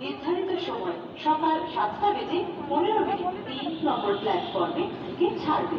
নির্ধারিত সময় সকাল সাতটা বেজে পনেরো মিনিট। তিন নম্বর প্ল্যাটফর্মে থেকে ছাড়বে।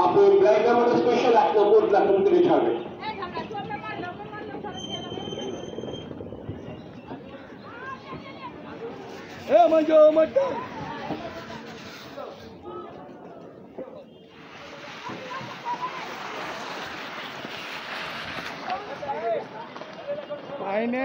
আপনি ব্ল্যাক নাম্বার স্পেশাল এক নম্বর প্ল্যাটফর্ম থেকে ছাড়বেন এ মজো মজো পাইনে